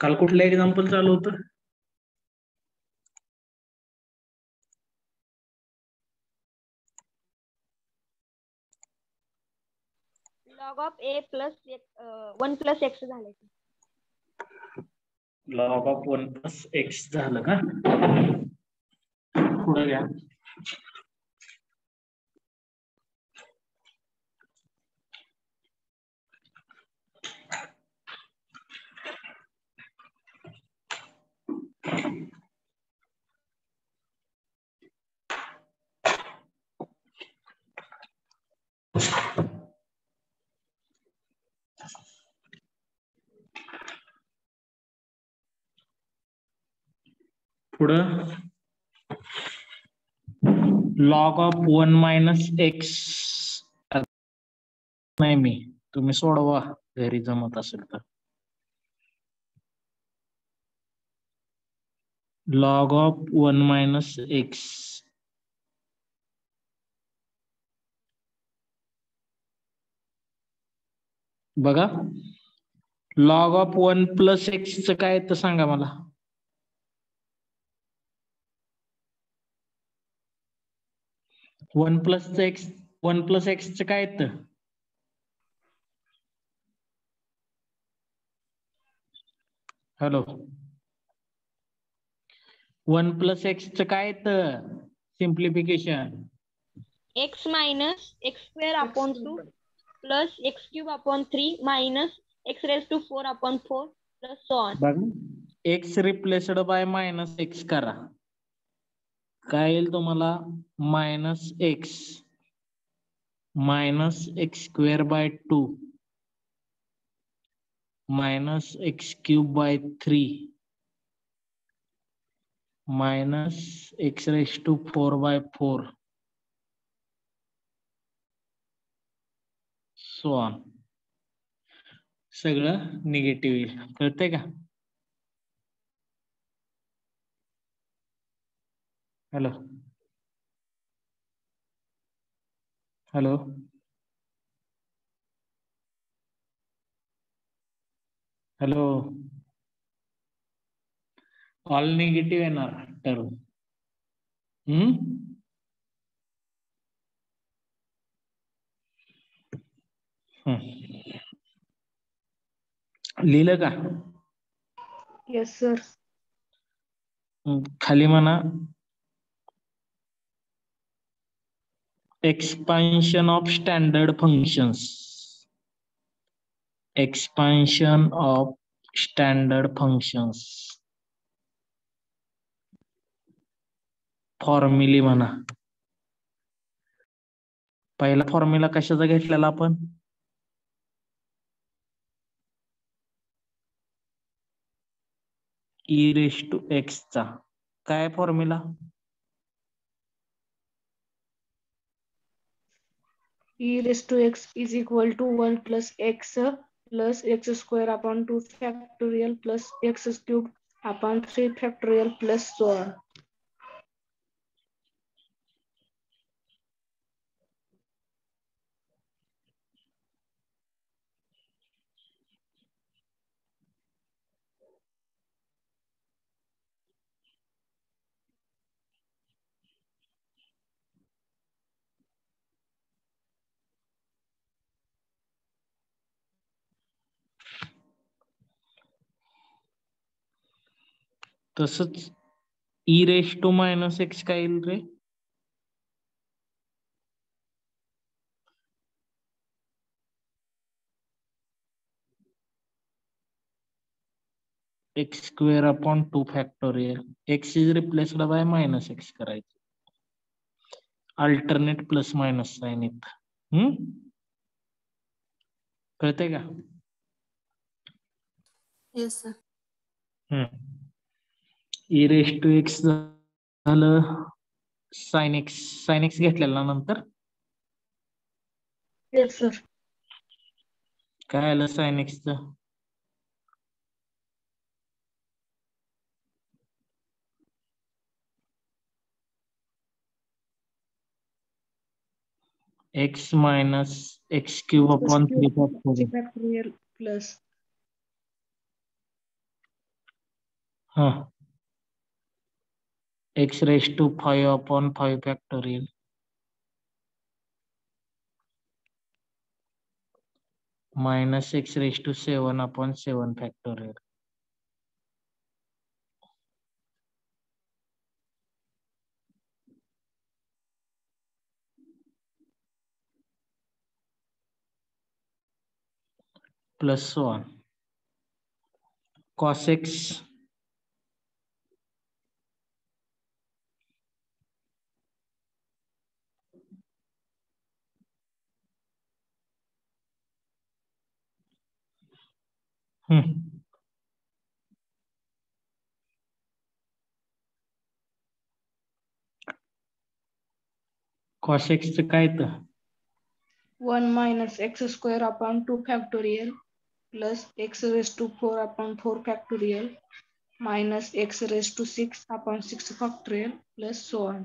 काल कुठलं एक्झाम्पल चालू होतं? Log of A plus one plus X झाले. Log of one plus X झालं का? पुढे घ्या. पुढं. Log of one minus X नाही मी. तुम्ही सोडवा. घरी जमत असेल तर. Log of one minus X बघा. Log of one plus X काय तर सांगा मला. One plus X one plus X काय येतं हॅलो. वन प्लस एक्स काय येतं simplification? X minus X square upon two plus X cube upon three minus X raise to four upon four plus so on. बघा X replaced by minus X करा. Minus X. Minus X square by two. Minus X cube by three. Minus X raise to four by four. So on सगळं negative hello hello hello all negative येणार term hmm hmm. लिहिलं का yes sir हम्म, खाली म्हणा expansion of standard functions expansion of standard functions formulae म्हणा पहिला formula कशाचा घेतलेला आपण ई रेस टू एक्सचा काय formula e raised to x is equal to 1 plus x plus x square upon 2 factorial plus x cubed upon 3 factorial plus so on. तसंच e raise to minus X काय येईल रे? X square upon two factorial X is replaced by minus X करायचं. Alternate plus minus sign इथं hmm? कळतंय का? Yes sir hmm. E raise to X झालं sine x sine x घेतलेला नंतर. काय आलं sine X X minus X cube upon three factorial plus हा X raise to five upon five factorial minus X raise to seven upon seven factorial plus so on. Cos x cos X काय तर? One minus X square upon two factorial plus X raise to four upon four factorial minus X raise to six upon six factorial plus so on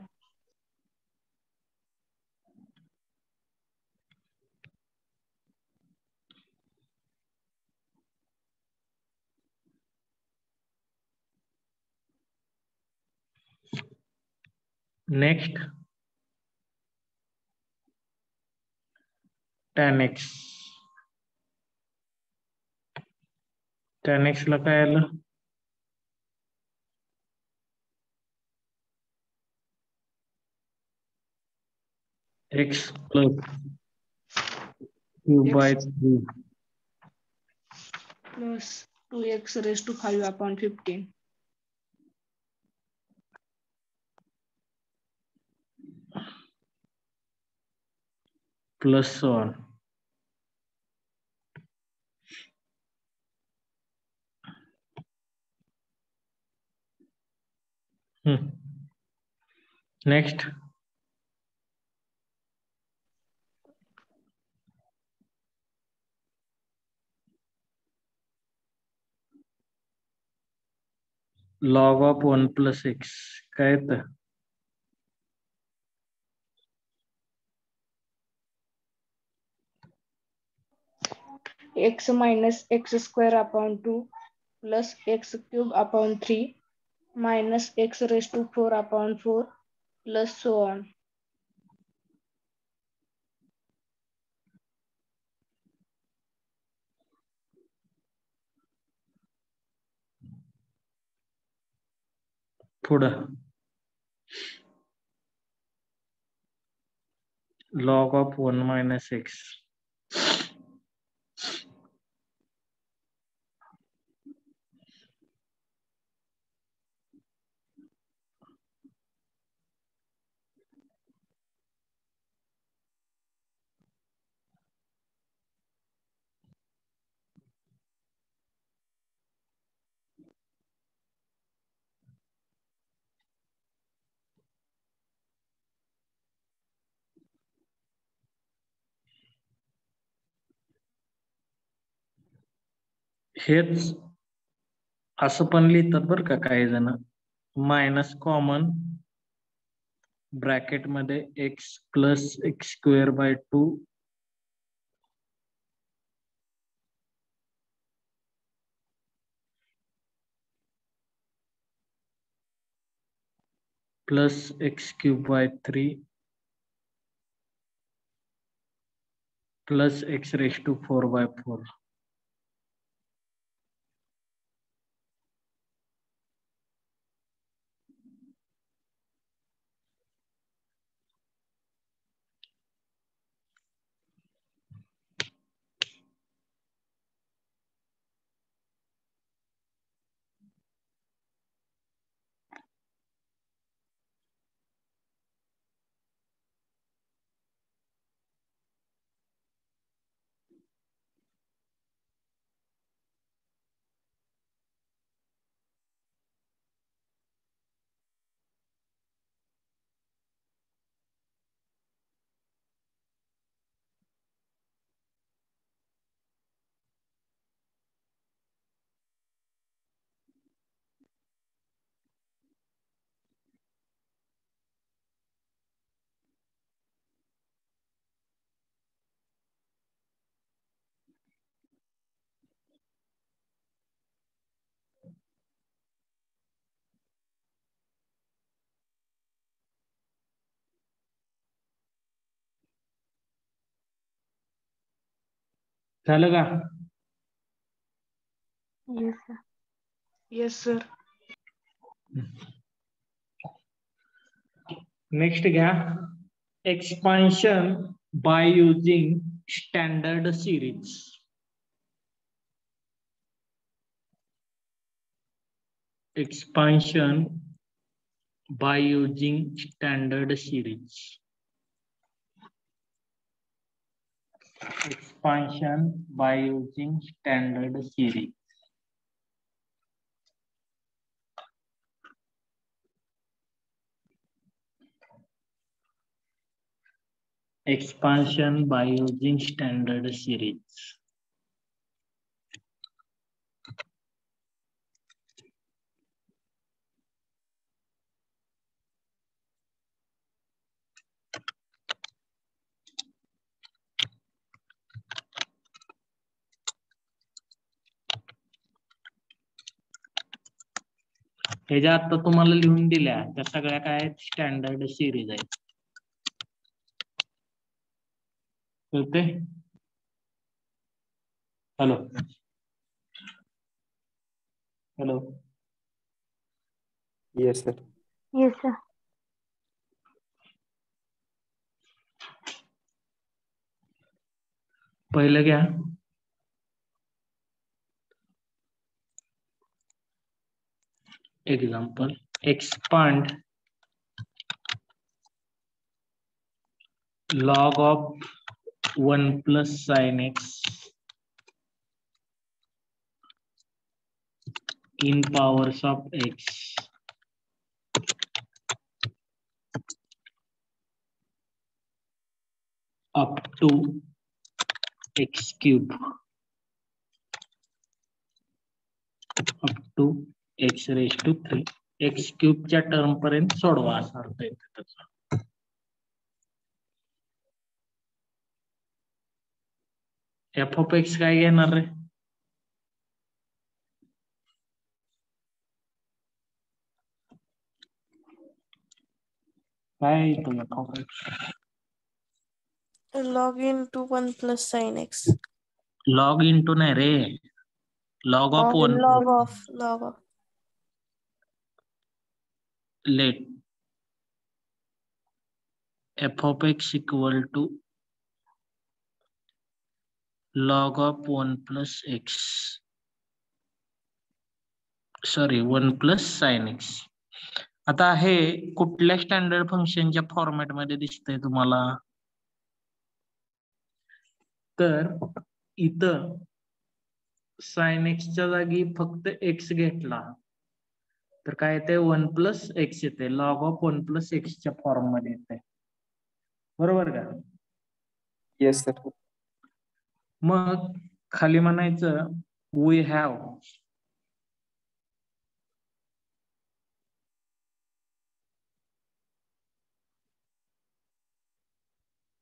next tan x. Tan x ला काय आलं? X plus cube by three plus two X raise to five upon fifteen plus one next log of one plus x काय येतं X minus X square upon two plus X cube upon three minus X raise to four upon four plus so on पुढं log of one minus X हेच असं पण लिहितात बरं का काही जण. Minus common ब्रॅकेटमध्ये X plus X square by two plus X cube by three plus X raise to four by four झालं का Yes, sir. Yes, sir. Next घ्या expansion by using standard series expansion by using standard series expansion by using standard series. Expansion by using standard series. हे ज्या आता तुम्हाला लिहून दिल्या. त्या सगळ्या काय आहेत? स्टँडर्ड सिरीज आहेत. कळते hello hello Yes, sir. Yes, sir. पहिलं घ्या. Example expand log of 1 plus sin x in powers of x. Up to x cube. Up to X raise to three X क्यूबच्या term पर्यंत सोडवा असा अर्थ येतो त्याचा. एफ ऑफ एक्स काय घेणार रे काय येतो F of X log into 1 plus sin x. Log into नाही रे. Log of one log of log of. Let f of x equal to log of 1 plus x. Sorry one plus sine X आता हे कुठल्या standard फंक्शनच्या फॉर्मॅटमध्ये दिसतंय तुम्हाला? तर इथं साइन एक्सच्या जागी फक्त एक्स घेतला. तर काय येते वन प्लस एक्स येते लॉग ऑफ वन प्लस एक्सच्या फॉर्ममध्ये येते बरोबर का? Yes, sir. मग खाली म्हणायचं वी हॅव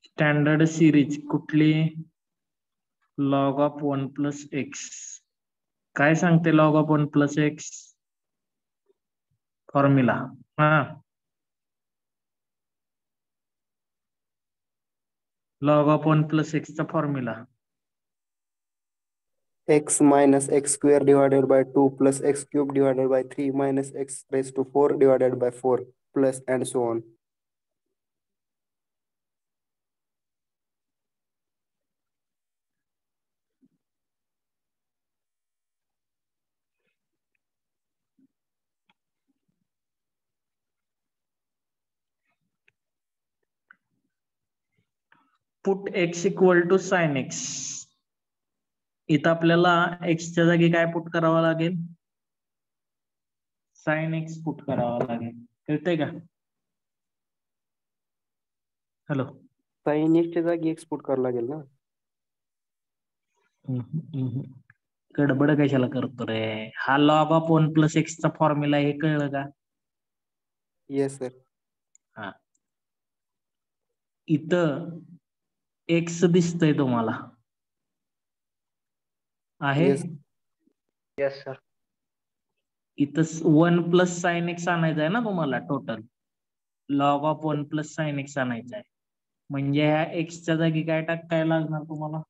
स्टँडर्ड सिरीज कुठली? Log of one plus X. काय सांगते log of one plus X? Formula हा लॉग ऑफ वन प्लस एक्सचा formula X minus X square divided by two plus X cube divided by three minus X raise to four divided by four plus and so on put X equal to sine X इथं आपल्याला एक्सच्या जागी काय put करावं लागेल? Sine x put करावा लागेल. कळतंय का? हॅलो Sin x च्या जागी एक्सपोर्ट करावं लागेल ना? गडबड कशाला करतो रे? हा लॉग ऑफ वन प्लस एक्सचा फॉर्म्युला हे कळलं का? येस सर इथं एक्स दिसतंय तुम्हाला. आहे. येस सर इथं वन प्लस साइन एक्स आणायचा आहे ना तुम्हाला total log of one plus sine X आणायचा आहे. म्हणजे ह्या एक्सच्या जागी काय टाकायला लागणार तुम्हाला?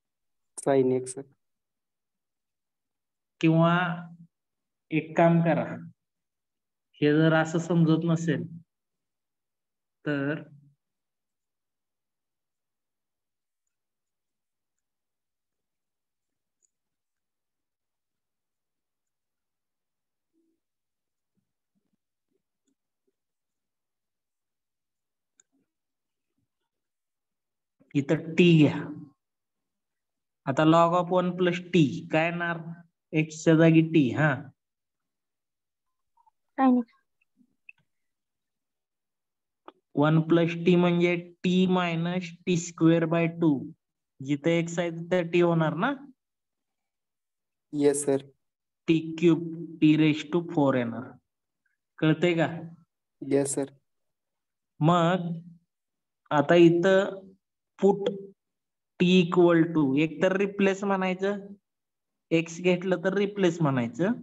Sine X. किंवा एक काम करा. हे जर असं समजत नसेल तर इथं टी घ्या. आता log of one plus T काय येणार? एक्सच्या जागी टी हा. वन प्लस टी म्हणजे T minus T square by two जिथे एक्स आहे तिथे टी होणार ना? Yes sir T cube T raise to four येणार. कळतंय का? यस सर मग आता इथं पुट टी इक्वल टू एक तर रिप्लेस म्हणायचं एक्स घेतलं तर रिप्लेस म्हणायचं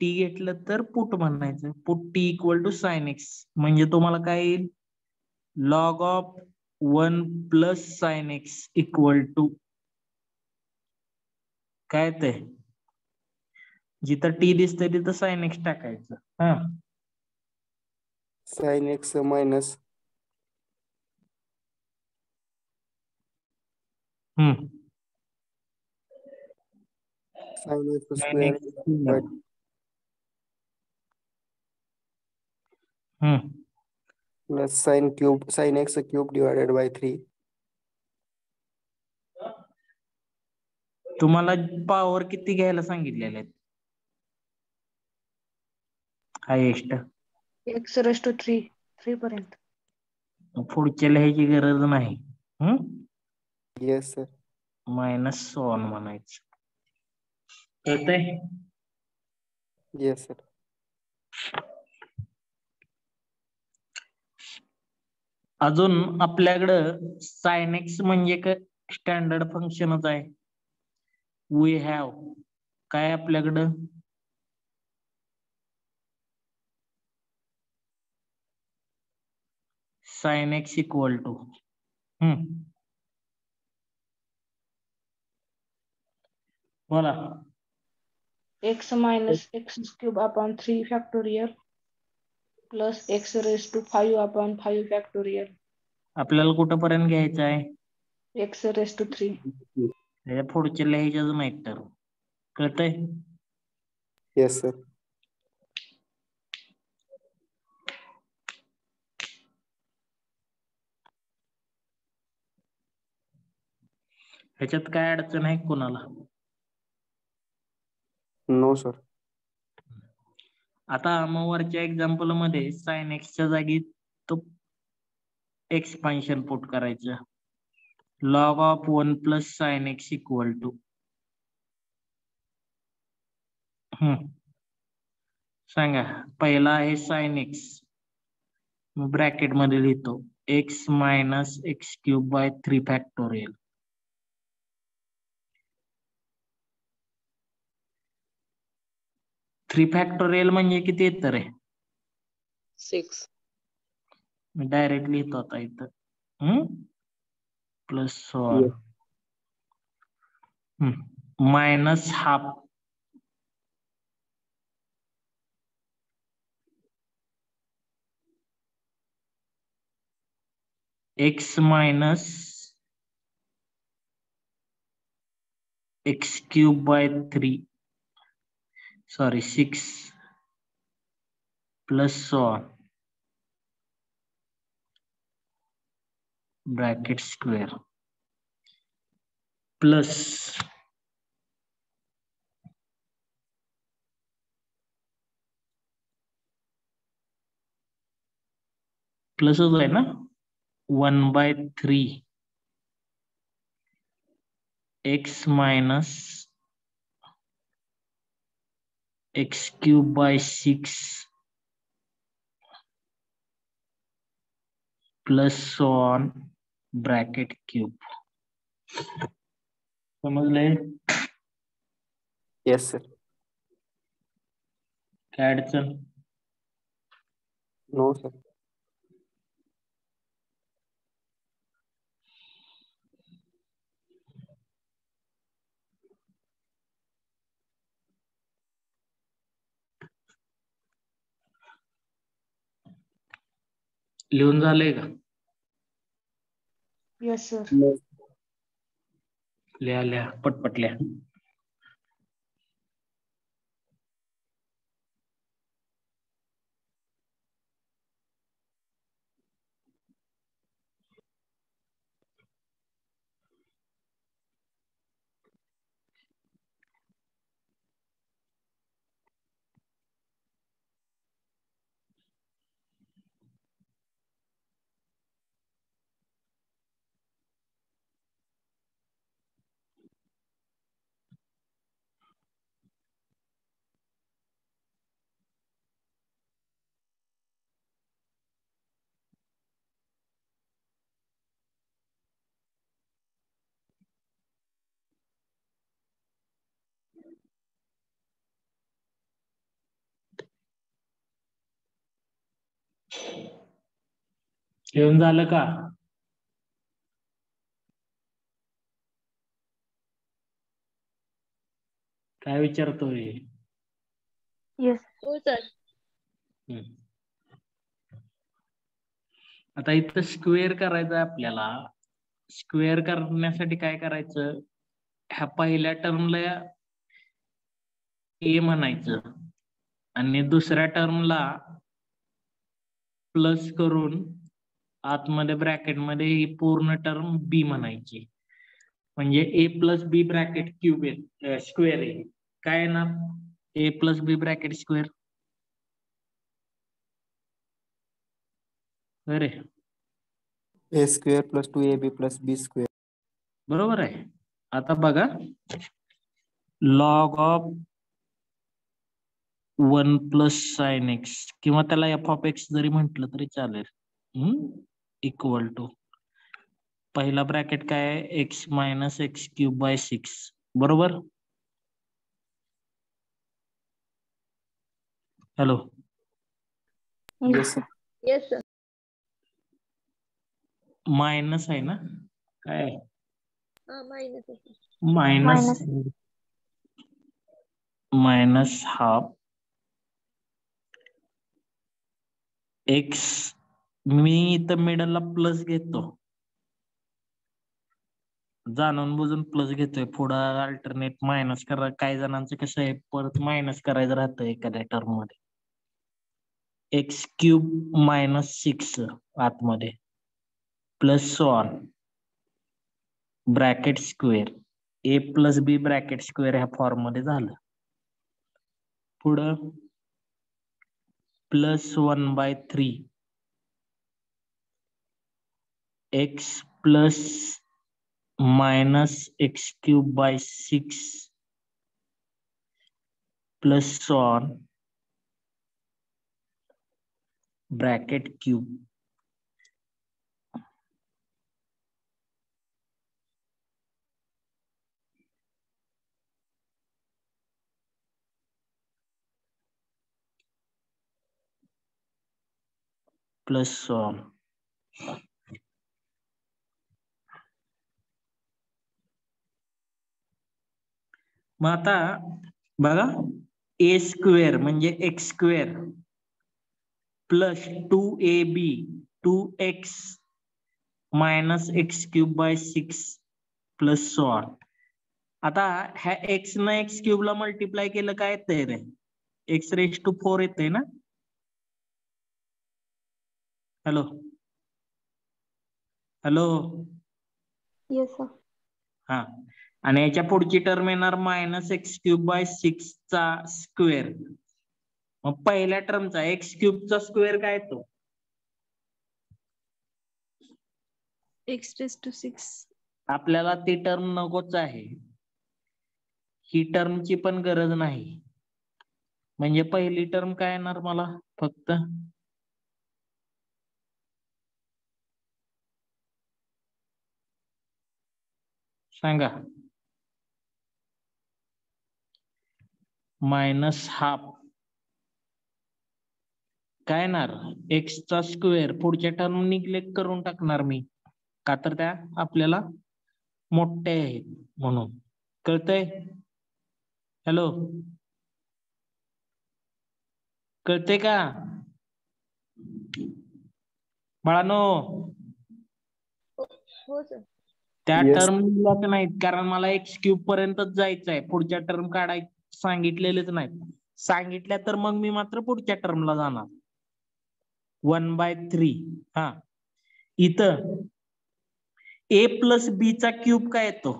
टी घेतलं तर पुट म्हणायचं. Put T equal to sine X म्हणजे तुम्हाला काय येईल? Log of one plus sine X equal to काय ते? जिथं टी दिसतंय तिथं साइन एक्स टाकायचं. हा. Sine X minus hmm. Sine Sin x hmm. Plus sine cube sine X cube divided by three तुम्हाला पॉवर किती घ्यायला सांगितलेले आहेत? Highest X raise to three three पर्यंत. पुढच्या लिहायची गरज नाही. हम्म. यस सर मायनस वन म्हणायचं कळतंय यस सर अजून आपल्याकडं साइन एक्स म्हणजे काय स्टँडर्ड फंक्शनच आहे. वी हॅव काय आपल्याकडं? Sine x equal to hmm. बोला. X minus X cube upon three factorial plus X raise to five upon five factorial आपल्याला कुठंपर्यंत घ्यायचं आहे? एक्स रेस टू थ्री त्याच्या पुढच्या लिहायच्याच माहीत तर कळतंय? यस सर ह्याच्यात काय अडचण आहे कोणाला? नो सर आता मग वरच्या एक्झाम्पलमध्ये साइन एक्सच्या जागी तो एक्सपान्शन पुट करायचं. Log of one plus sine x equal to hmm. सांगा. पहिला आहे साइन एक्स ब्रॅकेटमध्ये लिहितो. X minus x cube by three factorial three factorial म्हणजे किती येत रे सिक्स मी डायरेक्ट लिहितो आता इथं. हम्म? Plus minus half x minus x cube by three sorry six plus one bracket square plus प्लसच आहे ना one by three x minus x cube by six plus one bracket cube समजले yes sir काय अडचण no sir लिहून झालंय का? Yes sir लिहा लिहा पटपट लिहा. लिहून झालं का? काय विचारतोय? येस हो. आता इथं स्क्वेअर करायचं आहे आपल्याला. स्क्वेअर करण्यासाठी काय करायचं? ह्या पहिल्या टर्मला ए म्हणायचं. आणि दुसऱ्या टर्मला प्लस करून आतमध्ये ब्रॅकेटमध्ये ही पूर्ण टर्म बी म्हणायची. म्हणजे a plus b bracket cube square आहे. काय येणार? A plus b bracket square अरे a square plus two a b plus b square बरोबर आहे. आता बघा. Log of one plus sine x किंवा त्याला एफ ऑफ एक्स जरी म्हटलं तरी चालेल. इक्वल टू पहिला ब्रॅकेट काय आहे x minus x cube by six बरोबर? Hello yes yes sir minus आहे ना? काय आहे? हा minus minus minus half x मी इथं मिडलला प्लस घेतो. जाणून बुजून प्लस घेतोय. पुढं अल्टरनेट मायनस करा. काही जणांचं कसं आहे परत मायनस करायचं राहतं एखाद्या टर्ममध्ये. एक्स क्यूब मायनस सिक्स आतमध्ये. Plus so on bracket square a plus b bracket square ह्या फॉर्ममध्ये झालं. पुढं. Plus one by three x plus minus x cube by 6 plus on bracket cube. plus on मग आता बघा ए स्क्वेअर म्हणजे x square plus two a b two x minus x cube by six plus one आता ह्या x न x क्यूबला multiply केलं काय येतंय रे? एक्स रेस टू फोर येते ना? हॅलो हॅलो हा. आणि याच्या पुढची टर्म येणार minus x cube by six चा स्क्वेअर मग पहिल्या टर्मचा एक्स क्यूबचा स्क्वेअर काय येतो एक्स रेस टू सिक्स आपल्याला ती टर्म नकोच आहे. ही टर्मची पण गरज नाही. म्हणजे पहिली टर्म काय येणार मला फक्त? सांगा. Minus half. काय येणार? एक्सचा स्क्वेअर पुढच्या टर्म निग्लेक्ट करून टाकणार मी. का तर त्या आपल्याला मोठ्या आहेत म्हणून. कळतंय? हॅलो कळतंय का? बाळानो? हो त्या. टर्म नाहीत कारण मला एक्स क्यूब पर्यंतच जायचं आहे पुढच्या टर्म काढाय सांगितलेलेच नाही सांगितल्या तर मग मी मात्र पुढच्या टर्मला जाणार. वन बाय थ्री हा. इथं ए प्लस बी चा क्यूब काय येतो?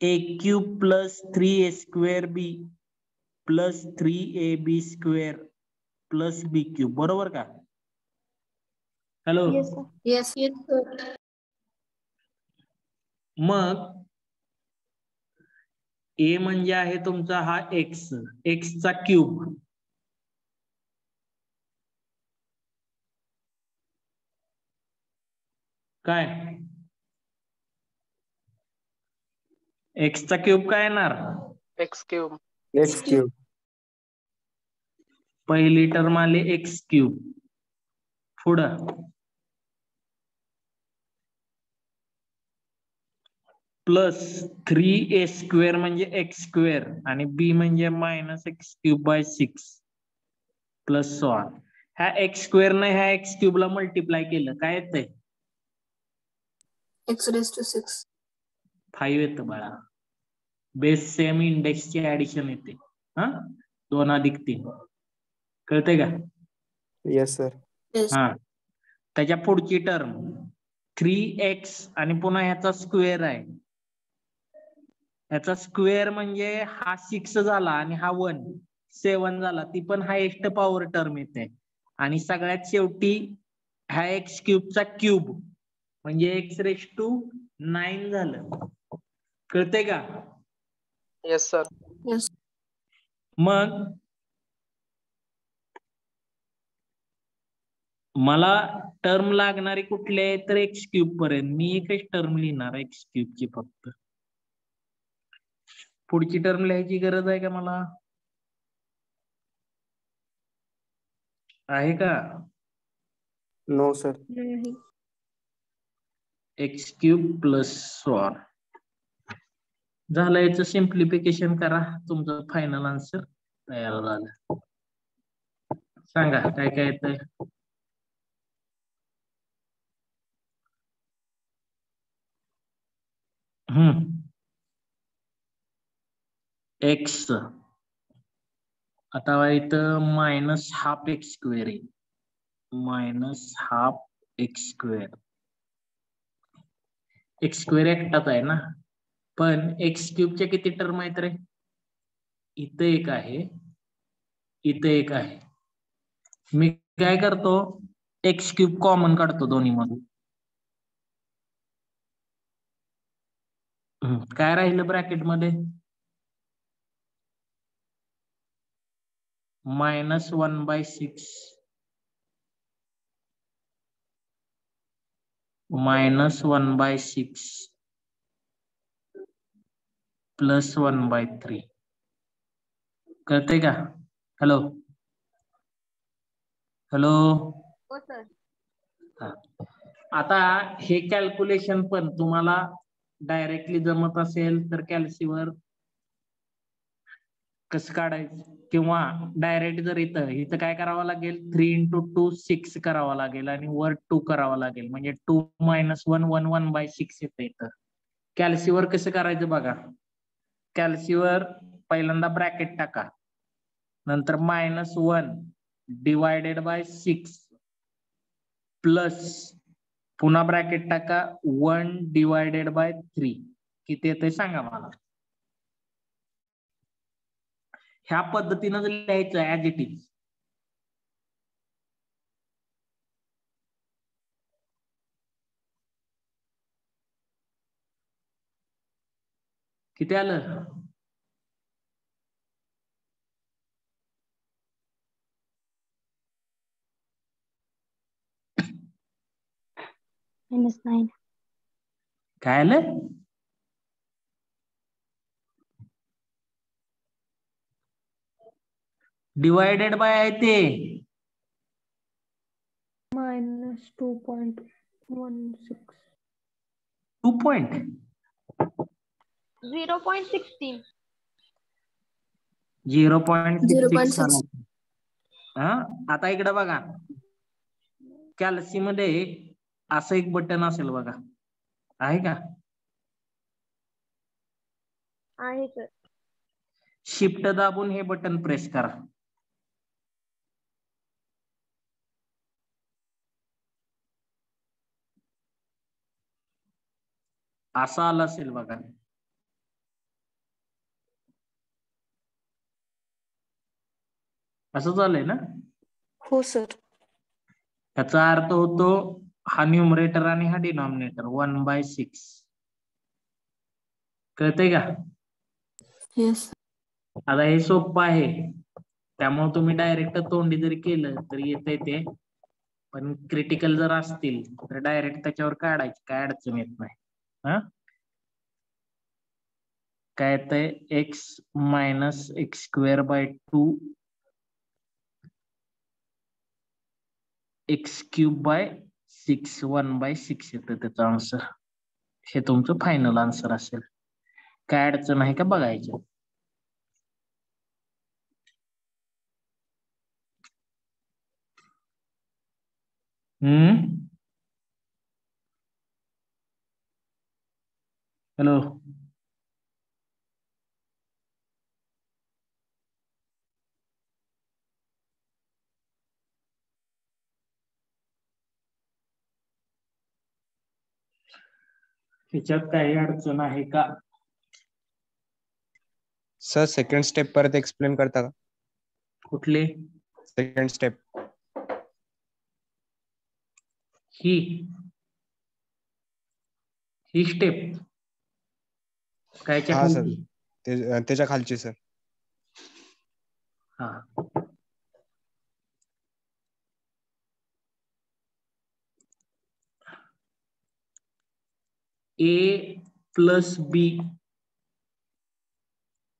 A cube plus three a square b plus three a b square plus b cube बरोबर का? Hello yes sir. Yes. Yes, sir. मग ए म्हणजे आहे तुमचा हा एक्स एक्सचा क्यूब काय? एक्सचा क्यूब काय येणार? X cube. एक्स क्यूब पहिली टर्म आली एक्स क्यूब पुढं. प्लस थ्री ए स्क्वेअर म्हणजे एक्स स्क्वेअर आणि बी म्हणजे minus x cube by six plus सोळा ह्या एक्स स्क्वेअर ने ह्या एक्स क्यूब ला मल्टिप्लाय केलं काय येतंय? X raised to 6. फाईव्ह येतं बाळा. बेस सेम इंडेक्सची ऍडिशन येते. हा? दोन अधिक तीन. कळतंय का? Yes sir. हा. त्याच्या पुढची टर्म थ्री एक्स आणि पुन्हा ह्याचा स्क्वेअर आहे. ह्याचा स्क्वेअर म्हणजे हा सिक्स झाला आणि हा वन सेवन झाला ती पण हायेस्ट पॉवर टर्म येते. आणि सगळ्यात शेवटी हा एक्स क्यूबचा क्यूब म्हणजे एक्स रेस टू नाईन झालं. कळतंय का? Yes, sir. मग मला टर्म लागणारी कुठली आहे तर एक्स क्यूब पर्यंत? मी एकच टर्म लिहिणार एक्स क्यूब ची फक्त. पुढची टर्म लिहायची गरज आहे का मला? आहे का? नो सर नाही. एक्स क्यूब प्लस वन झालं याचं सिम्प्लिफिकेशन करा. तुमचं फायनल आन्सर तयार झालं. सांगा काय काय येतंय? हम्म. एक्स आता इथं मायनस हाफ एक्स स्क्वेअर येईल minus half x square x square एकटाच आहे ना? पण एक्स क्यूबच्या किती टर्म आहेत रे? इथं एक आहे. इथं एक आहे. मी काय करतो? एक्स क्यूब कॉमन काढतो दोन्ही मधून हम्म, काय राहिलं ब्रॅकेटमध्ये? Minus one by six. Minus one by six. Plus one by three. कळतंय का? हॅलो. हॅलो. हो आता हे कॅल्क्युलेशन पण तुम्हाला डायरेक्टली जमत असेल तर कॅल्सीवर कसं काढायचं? किंवा डायरेक्ट जर इथं इथं काय करावं लागेल? थ्री इंटू टू सिक्स करावं लागेल आणि वर टू करावं लागेल. म्हणजे two minus one one one by six येतं इथं. कॅल्सीवर कसं करायचं बघा? कॅल्सीवर पहिल्यांदा ब्रॅकेट टाका. नंतर minus one divided by six plus पुन्हा ब्रॅकेट टाका. वन डिवायडेड बाय थ्री किती येते सांगा मला. ह्या पद्धतीनं लिहायचं ऍज इट इज किती आलं. काय आलं? डिवायडेड बाय आहे ते Minus two point one six. Two point zero point sixteen zero point 0.6. हा? आता इकडे बघा. कॅल्सी मध्ये असं एक बटन असेल बघा. आहे का? आहे सर. शिफ्ट दाबून हे बटन प्रेस करा. असं आलं असेल बघा. असं झालंय ना? हो सर. त्याचा अर्थ होतो हा न्यूमरेटर आणि हा डिनॉमिनेटर वन बाय सिक्स कळतंय का? येस आता हे सोपं आहे. त्यामुळे तुम्ही डायरेक्ट तोंडी जरी केलं तरी येतंय ते. पण क्रिटिकल जर असतील तर डायरेक्ट त्याच्यावर काढायची काय अडचण येत नाही. हा? काय येतंय x minus x square by two x cube by six one by six येतं त्याचा आन्सर हे तुमचं फायनल आन्सर असेल. काय अडचण आहे का बघायचं? हम्म? हॅलो ह्याच्यात काही अडचण आहे का? सर सेकंड स्टेप परत एक्सप्लेन करता का? कुठले? सेकंड स्टेप ही. ही स्टेप हा सर. त्याच्या खालची सर. हा. A plus b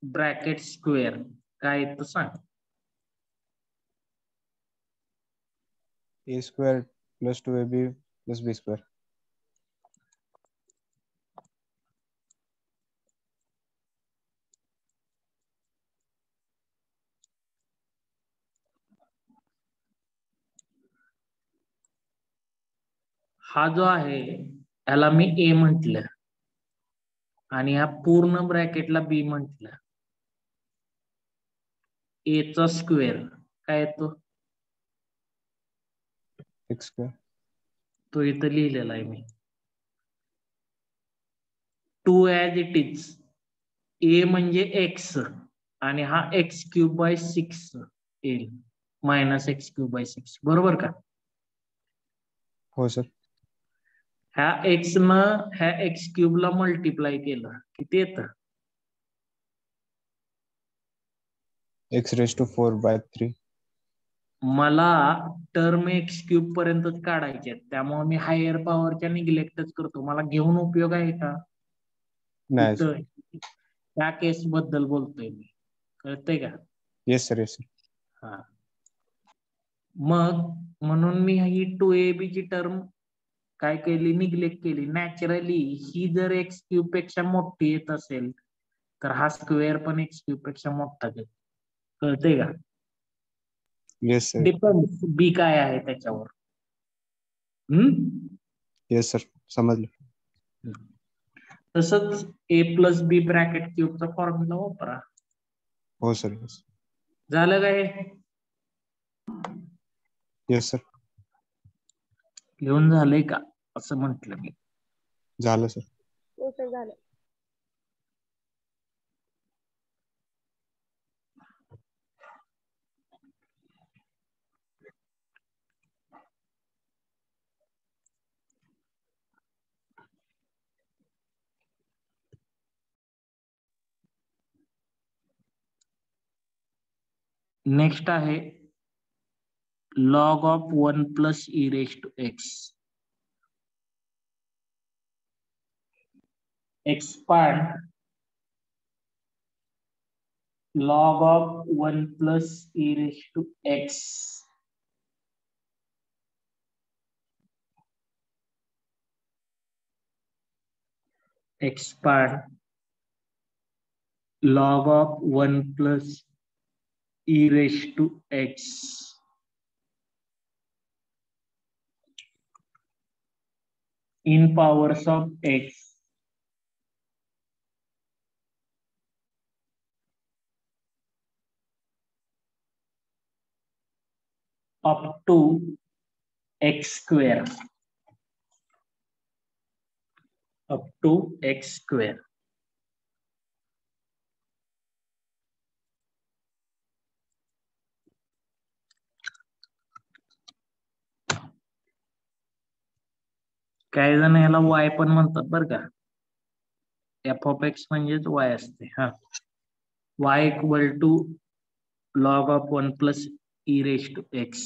bracket square काय येतं सांग. A square plus two a b plus b square हा जो आहे ह्याला मी ए म्हटलं. आणि ह्या पूर्ण ब्रॅकेटला बी म्हटलं. ए चा स्क्वेअर. काय येतो तो? इथं लिहिलेला आहे मी. Two as it is a म्हणजे एक्स आणि हा एक्स क्यूब बाय सिक्स येईल. Minus x cube by six बरोबर का? हो सर ह्या एक्स न ह्या एक्स क्यूब ला मल्टिप्लाय केलं किती येतं? X raise to four by three मला टर्म एक्स क्यूब पर्यंतच काढायचे त्यामुळे मी हायर पॉवरच्या निग्लेक्टच करतो. मला घेऊन उपयोग आहे का? त्या केस बद्दल बोलतोय मी. कळतंय का? येस सर येस हा. मग म्हणून मी ही टू ए बी ची टर्म काय केली? निग्लेक्ट केली. नॅचरली ही जर एक्स क्यूबपेक्षा मोठी येत असेल तर हा स्क्वेअर पण एक्स क्यूबपेक्षा मोठा कळतंय का? येस सर डिपेंड बी काय आहे त्याच्यावर? येस सर समजलं. तसंच ए प्लस बी ब्रॅकेट क्यूबचा फॉर्म्युला वापरा. हो सर झालं काय येस सर लिहून झालंय का? असं म्हंटल मी. झालं सर. हो सर झालं. नेक्स्ट आहे log of one plus e raise to x expand log of 1 plus e raised to x. Expand log of 1 plus e raised to x. in powers of x up to x square. Up to x square. काही जण याला Y पण म्हणतात का. F of x म्हणजेच y असते, हा. Y equal to log of one plus e raised to x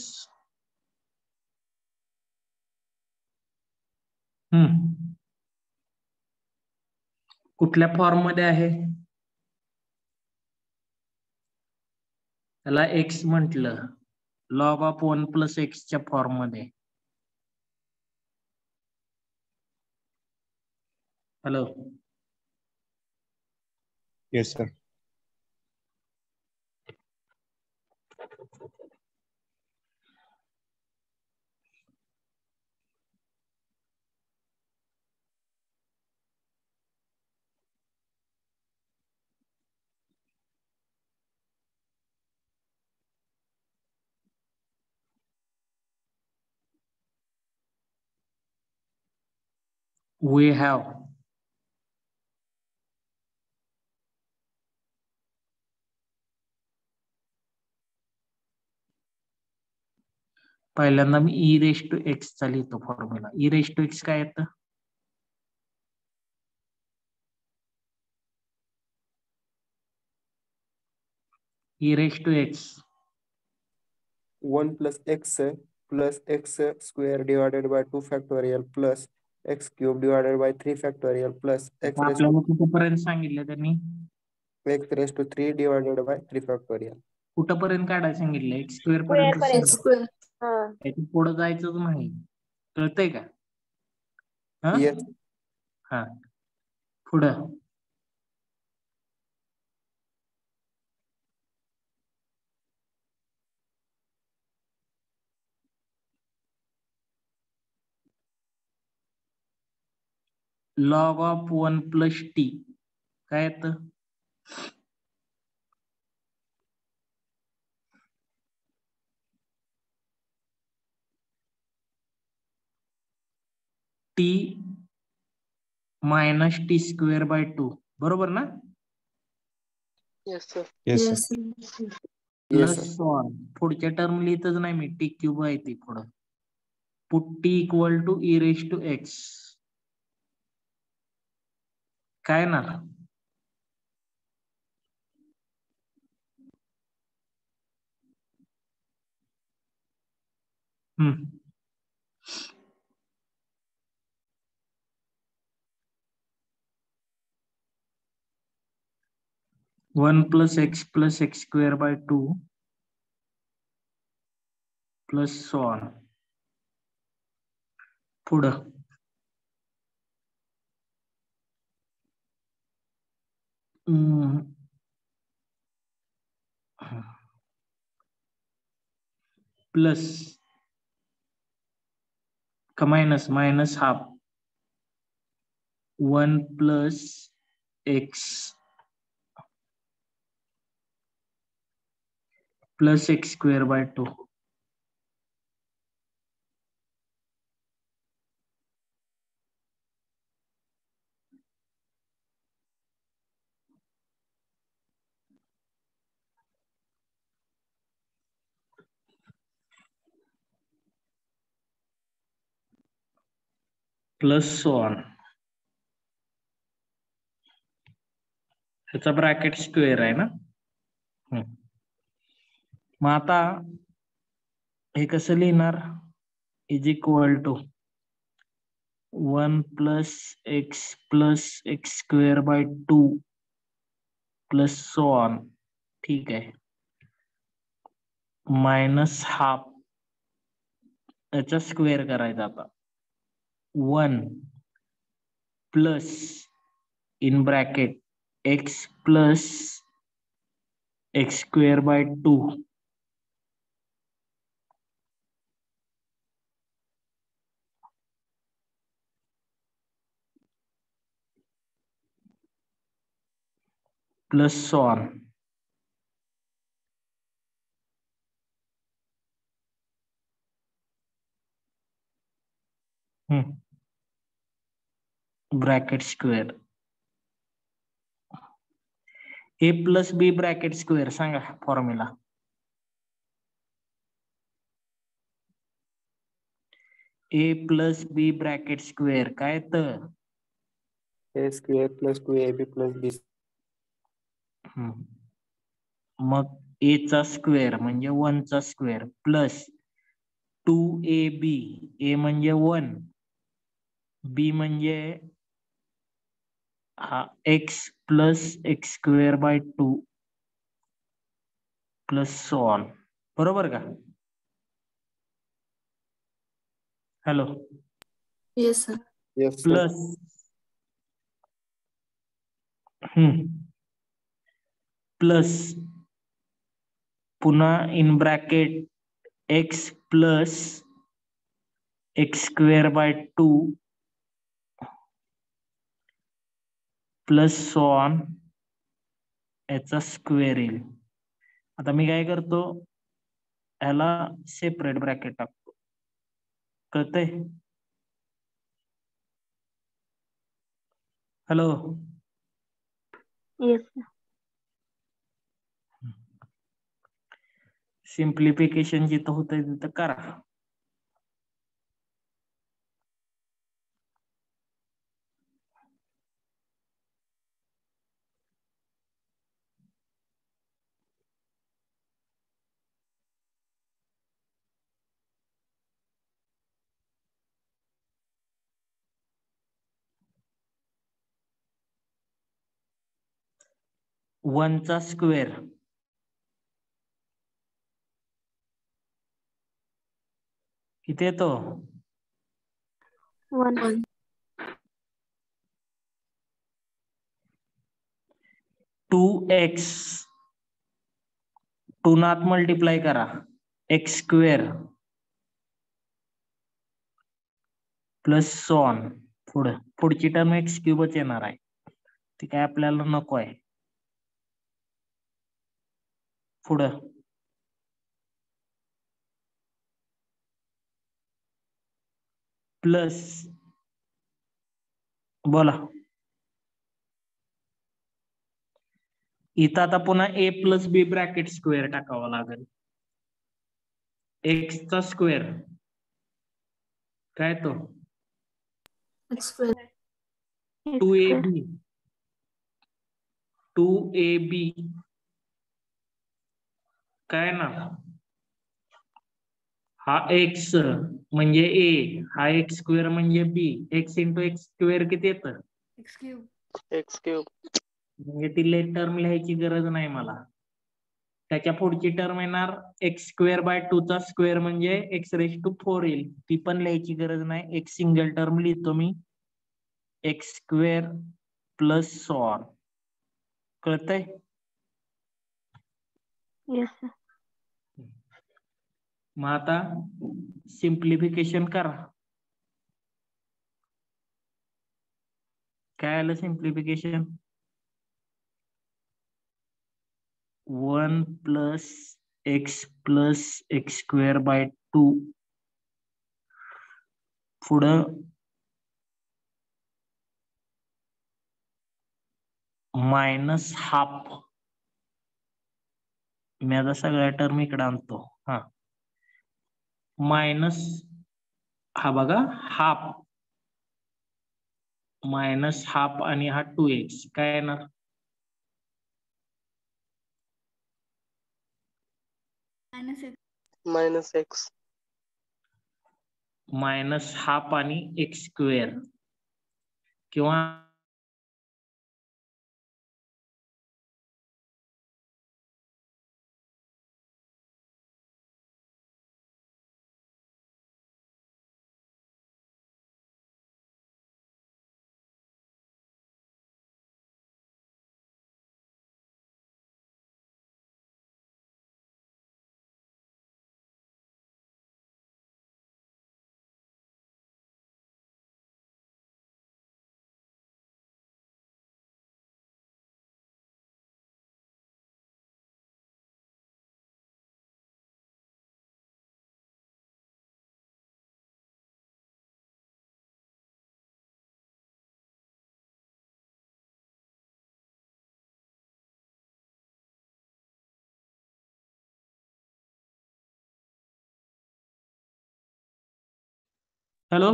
कुठल्या फॉर्ममध्ये आहे? त्याला एक्स म्हटलं. लॉग ऑफ वन प्लस एक्सच्या फॉर्ममध्ये. Hello yes sir we have पहिल्यांदा मी ई रेश टू एक्स चा लिहितो formula e raise to x काय येत? E raise to x one plus x plus x square divided by two factorial plus x cube divided by three factorial plus x कुठपर्यंत सांगितलं त्यांनी? X raise to three divided by three factorial कुठपर्यंत काढायला सांगितलं? X square पर्यंत त्याच्या पुढे जायचंच नाही. कळतंय का? हा. पुढं. Log of one plus t काय येतं t minus t square by two बरोबर ना? पुढच्या टर्म लिहितच नाही मी. टी क्यूब आहे ती पुढं. Put t equal to raise to x काय ना हम्म. One plus x plus x square by two plus so on पुढं. plus minus minus half. 1 plus x plus x square by 2 plus one. ह्याचा bracket square आहे ना. मग आता हे कसं लिहिणार? Is equal to one plus x plus x square by two plus one ठीक आहे. मायनस हाफ याचा स्क्वेअर करायचा आता. 1 plus in bracket x plus x square by 2 plus on hmm. Bracket square a plus b bracket square सांगा formula a plus b bracket square काय तर a square plus two a b plus b hmm. मग a चा square म्हणजे one चा square plus two a b a म्हणजे one b म्हणजे हा x plus x square by two plus so on बरोबर का? Hello Yes, sir. Yes plus hmm plus पुन्हा in bracket x plus x square by two plus so on याचा square येईल. आता मी काय करतो? ह्याला सेपरेट ब्रॅकेट टाकतो. कळतंय? हॅलो. सिम्प्लिफिकेशन जिथं होतंय तिथं करा. वनचा स्क्वेअर. किती येतो. Two x. टू नात मल्टिप्लाय करा. X square. Plus so on पुढं. पुढची टर्म एक्स क्यूबच येणार आहे. ती काय आपल्याला नको आहे पुढं. प्लस बोला. इथं आता पुन्हा a plus b bracket square टाकावा लागेल. एक्स चा स्क्वेअर काय तो. To a b to a बी काय ना? हा एक्स म्हणजे ए हा एक्स स्क्वेअर म्हणजे b x into x square किती येतं? X cube. एक्स क्यूब म्हणजे ती लेट टर्म लिहायची गरज नाही मला. त्याच्या पुढची टर्म येणार एक्स स्क्वेअर बाय टू चा स्क्वेअर म्हणजे एक्स रेस टू फोर येईल. ती पण लिहायची गरज नाही. एक सिंगल टर्म लिहितो मी. X square plus so on कळतंय. मग आता सिम्प्लिफिकेशन करा. काय आलं simplification one plus x plus x square by two. पुढं मायनस हाफ. मी आता सगळ्या टर्म इकडे आणतो. हा. मायनस हा बघा हाफ. मायनस हाफ आणि हा टू एक्स काय येणार. मायनस एक्स मायनस हाफ आणि एक्स स्क्वेअर किंवा हॅलो?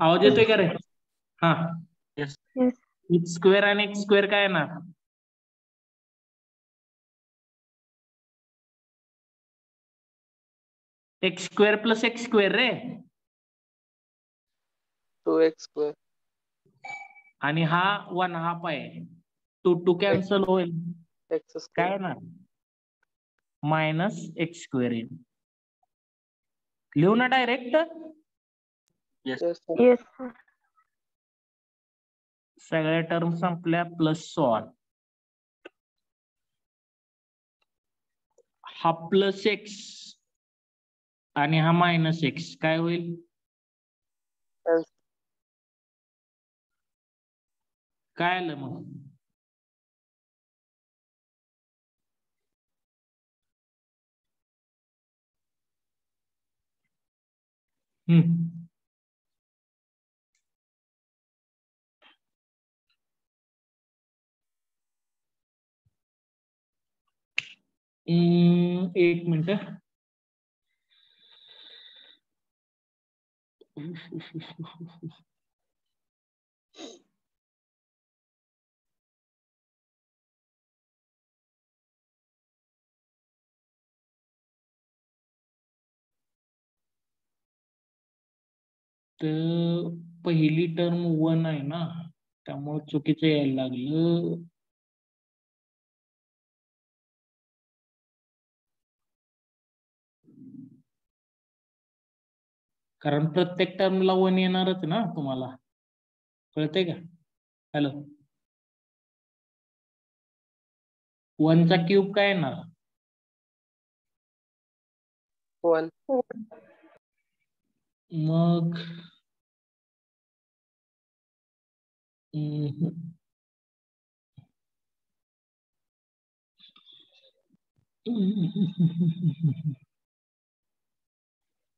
आवाज येतोय का रे? हा. एक्स स्क्वेअर आणि एक्स स्क्वेअर काय येणार? X square plus x square रे. टू एक्स स्क्वेअर आणि हा वन हाफ आहे. टू टू कॅन्सल होईल. एक्स काय येणार? मायनस एक्स स्क्वेअर येईल. लिहू ना डायरेक्ट. सगळ्या टर्म संपल्या प्लस वन हा प्लस एक्स आणि हा मायनस एक्स काय होईल. काय आलं मग? हम्म. हम्म, एक मिनिट. तर पहिली टर्म वन आहे ना त्यामुळे चुकीचं यायला लागलं. कारण प्रत्येक टर्मला वन येणारच ना तुम्हाला. कळतंय का? हॅलो वनचा क्यूब काय येणार? One. मग हम्म.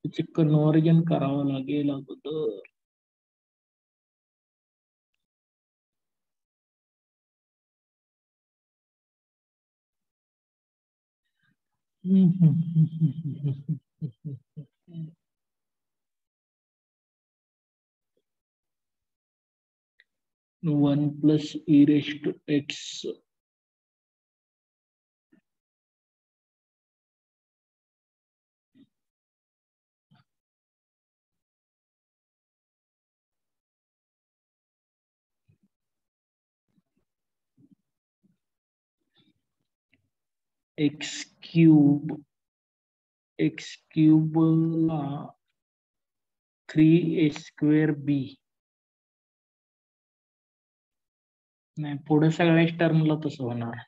त्याचे कन्वर्जन करावं लागेल अगोदर 1 plus e raised to x x cube x cube uh, 3 a square b. नाही पुढे सगळ्याच टर्मला तसं होणार.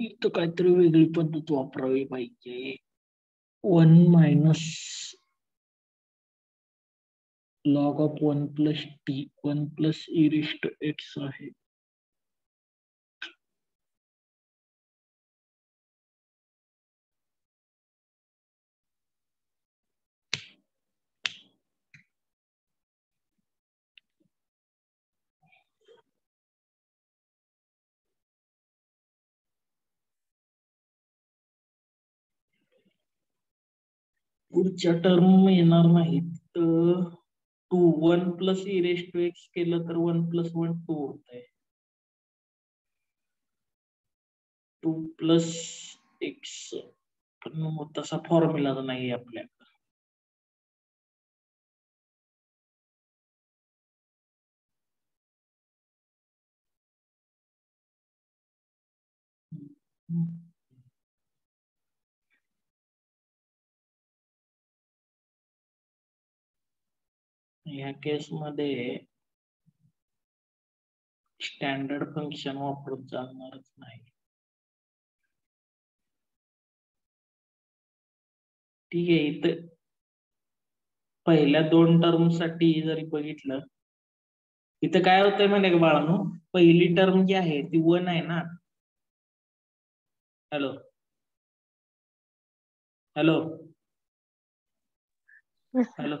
इथं काहीतरी वेगळी पद्धत वापरावी पाहिजे. One minus log of one plus t one plus e raised x आहे. पुढच्या टर्म येणार नाहीत. Two one plus e raise to x केलं तर वन प्लस वन टू होत आहे टू प्लस एक्स पण तसा फॉर्म्युला नाही आपल्या ह्या केस मध्ये स्टँडर्ड फंक्शन वापरून चालणारच नाही. ठीक आहे इथं पहिल्या दोन टर्मसाठी जरी बघितलं इथं काय होतंय म्हणे का बाळांनो? पहिली टर्म जी आहे ती वन आहे ना? हॅलो हॅलो हॅलो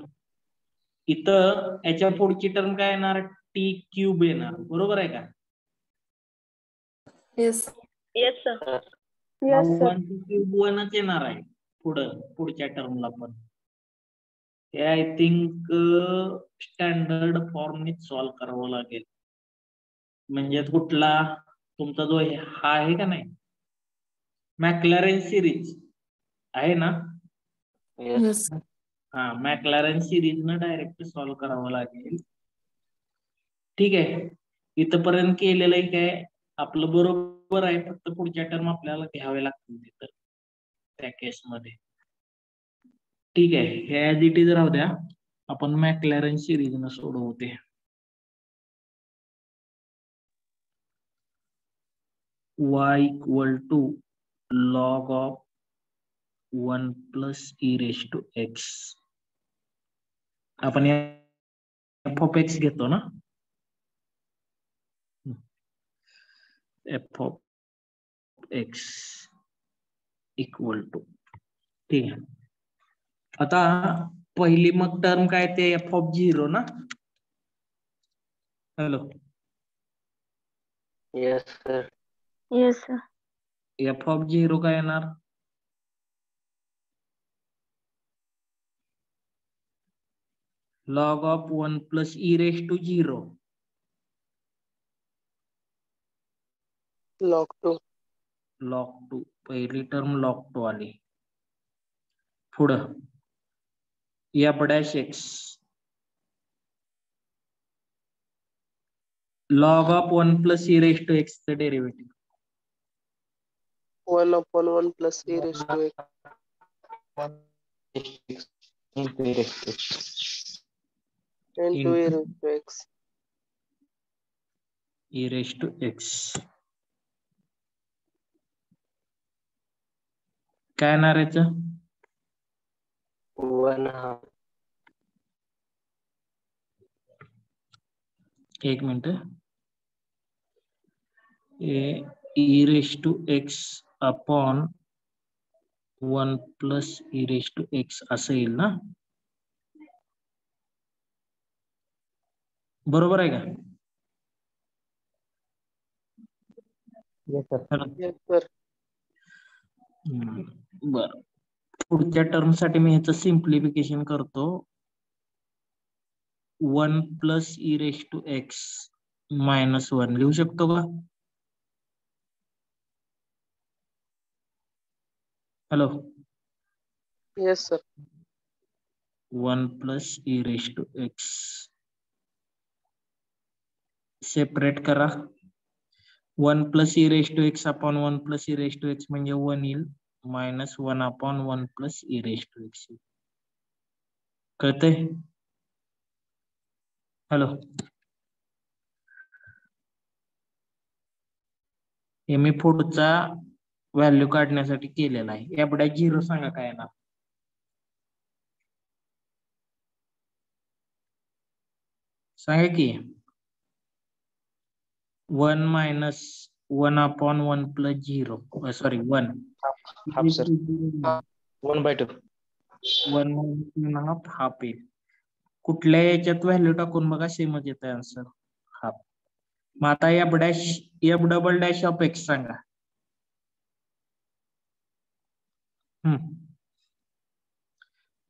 इथं याच्या पुढची टर्म काय येणार? टी क्यूब येणार. बरोबर आहे का. येस क्यूब वनच येणार आहे पुढं पुढच्या टर्मला पण. हे आय थिंक स्टँडर्ड फॉर्मनीच सॉल्व्ह करावं लागेल. म्हणजे कुठला? तुमचा जो हे- हा आहे का नाही? मॅक्लॅरेन सिरीज आहे ना? Yes. हा मॅक्लॅरेन सिरीज न डायरेक्ट सॉल्व्ह करावं लागेल. ठीक आहे. इथपर्यंत केलेलं आहे. काय आपलं बरोबर आहे. फक्त पुढच्या टर्म आपल्याला घ्यावे लागतील तिथं. त्या केसमध्ये ठीक आहे. हे ऍज इट इज राहू द्या. आपण मॅकलॅरन सिरीज न सोडवते y equal to log of one plus e raise to x आपण एफ़ ऑफ़ एक्स घेतो ना f of x equal to ठीक आहे आता पहिली मग टर्म काय ते एफ़ ऑफ़ झिरो ना hello Yes, sir. Yes, sir. F of zero काय येणार log of one plus e raise to zero Log 2. Log two पहिली टर्म लॉग टू आली पुढं f dash x log of one plus e raise to x चं derivative 1 upon 1 plus e raised to x. into e raised to x. into e raised to x. e raised to x काय येणार याचं 1 half. एक minute e raise to x upon one plus e raise to x असं येईल ना बरोबर आहे का? बर. पुढच्या टर्मसाठी मी ह्याचं सिम्प्लिफिकेशन करतो. One plus e raise to x minus one लिहू शकतो का? Hello Yes, sir. One plus e raise to x separate करा. One plus e raise to x upon one plus e raise to x म्हणजे one येईल. Minus one upon one plus e raise to x कळतंय? Hello. हे मी पुढचा value काढण्यासाठी केलेला आहे. एवढ्या झिरो सांगा काय ना सांगा की. One minus one upon one plus zero sorry one. One. By two. One one half half येईल कुठल्या याच्यात व्हॅल्यू टाकून बघा सेमच येत आन्सर हाफ मग आता f dash f double dash of x सांगा.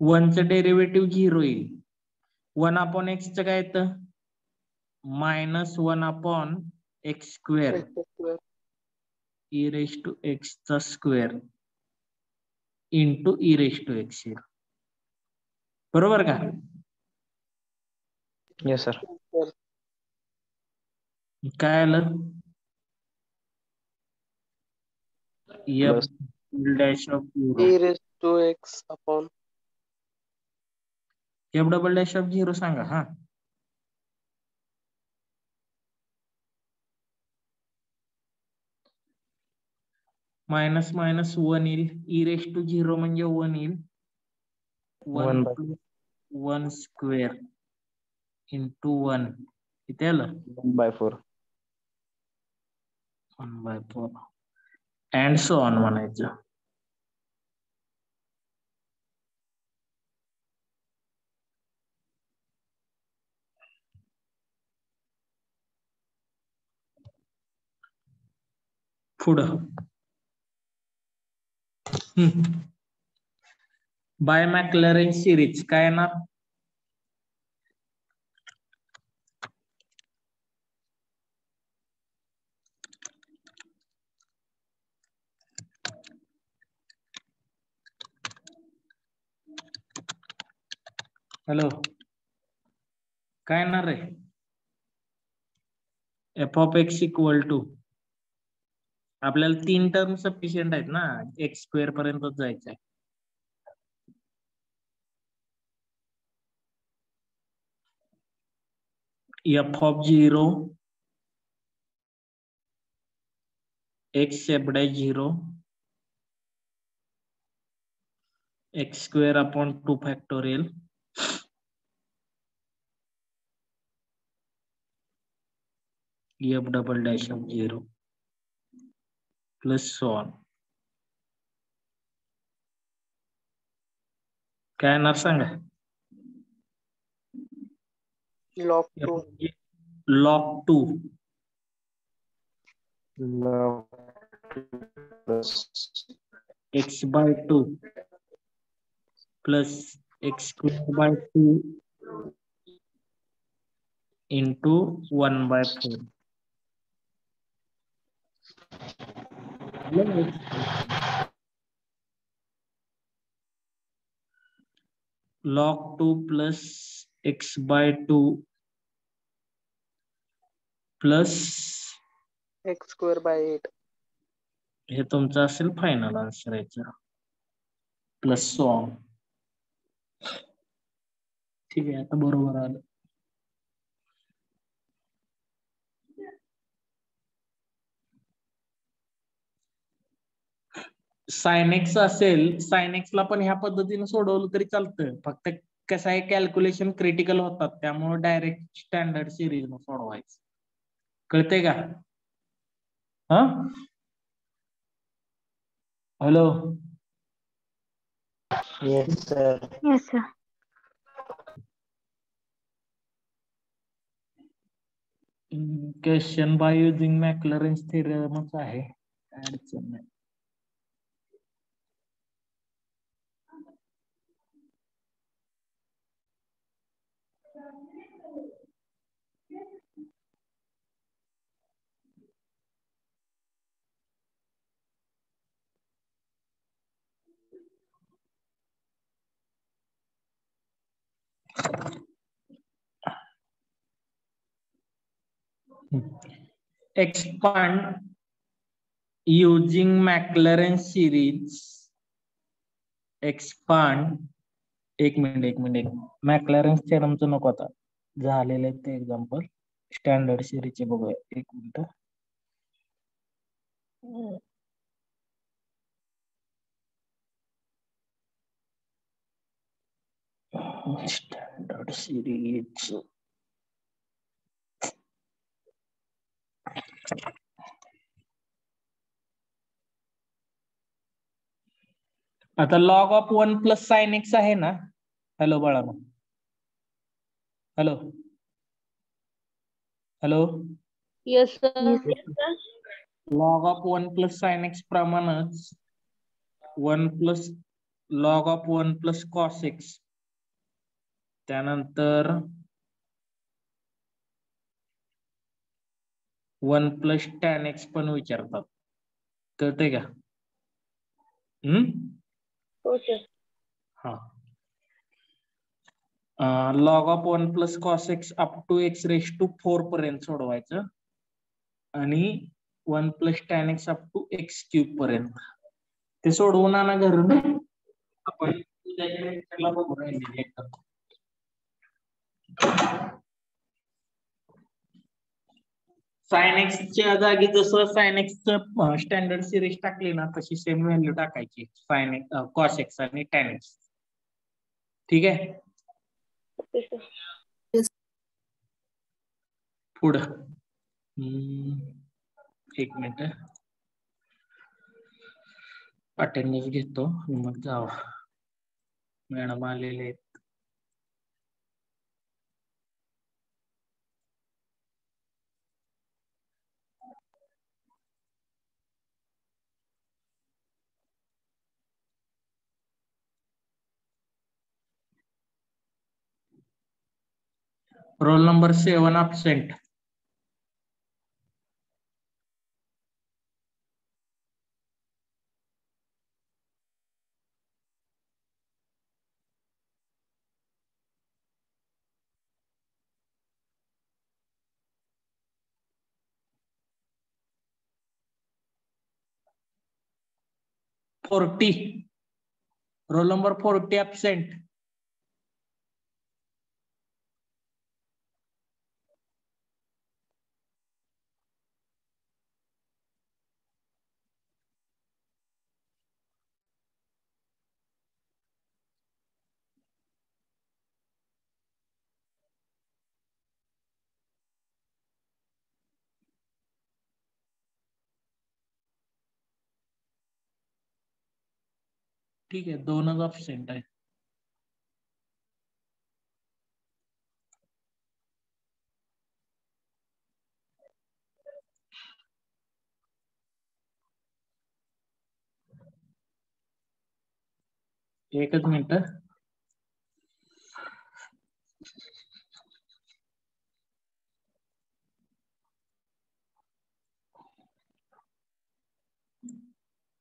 वनचं डेरिव्हेटिव्ह झिरो येईल. वन अपॉन एक्सचं काय येतं? Minus one upon x square X square. E raise to x चा square into e raise to x बरोबर का Yes, sir. Sir. काय आलं. Dash of e raised to x upon f double dash of zero सांगा हा minus minus one येईल. E raise to zero म्हणजे one येईल. One one square into one. किती आलं? One by four. One by four. And so on म्हणायचं. पुढं. Bye मॅक्लरेन series. काय येणार? हॅलो. काय येणार रे? F of x equal to. आपल्याला तीन टर्म सफिशियंट आहेत ना एक्स स्क्वेअर पर्यंत जायचं आहे एफ़ ऑफ़ झिरो एक्स आहे zero x square upon two factorial f double dash of zero plus so on. Kaya narsanga? Log 2. Log 2. Log plus x by 2 plus x square by 2 into 1 by 4. problem is log 2 plus x by 2 plus x square by eight हे तुमचं असेल final answer याचा. Plus सॉ ठीक आहे आता बरोबर आलं. सायनेक्स असेल सायनेक्सला पण ह्या पद्धतीने सोडवलं तरी चालतं फक्त कसं आहे कॅल्क्युलेशन क्रिटिकल होतात. त्यामुळे डायरेक्ट स्टँडर्ड सिरीज सोडवायचं. कळतंय का? हा? Hello. Question by using Maclaurin's थिरमच आहे. काय अडचण नाही expand using McLaren series. Expand. एक मिनिट एक मिनिट मॅक्लरन थेरमचं नको आता. झालेलं आहे ते एक्झाम्पल स्टँडर्ड सिरीजचे बघूया. एक मिनिट स्टँडर्ड सिरीज आता log of one plus sine x आहे ना? Hello बाळानो. Hello hello sir. Log of one plus sine x प्रमाणच one plus log of one plus cos x त्यानंतर वन प्लस टॅन एक्स पण विचारतात. कळतंय का? हम्म? हो. हा log of one plus cos x up to x raise to four पर्यंत सोडवायचं. आणि one plus tan x up to x cube पर्यंत. ते सोडवून आणा घरून. आपण ला बघू एक्सच्या जागी जसं साइन एक्सचं स्टँडर्ड सिरीज टाकली ना तशी सेम व्हॅल्यू टाकायची. साइन कॉस एक्स आणि टॅन एक्स ठीक आहे. पुढं. एक मिनिट. अटेंडन्स घेतो मग जावा. मॅडम आलेले आहेत. Roll number seven absent. Forty. Roll number forty absent. ठीक आहे दोनच ऑप्शन आहे एकच मिनिट.